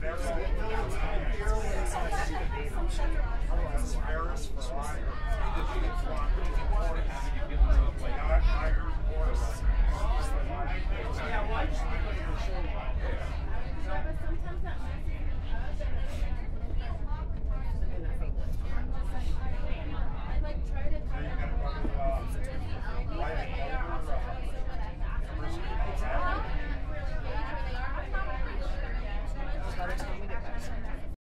Iris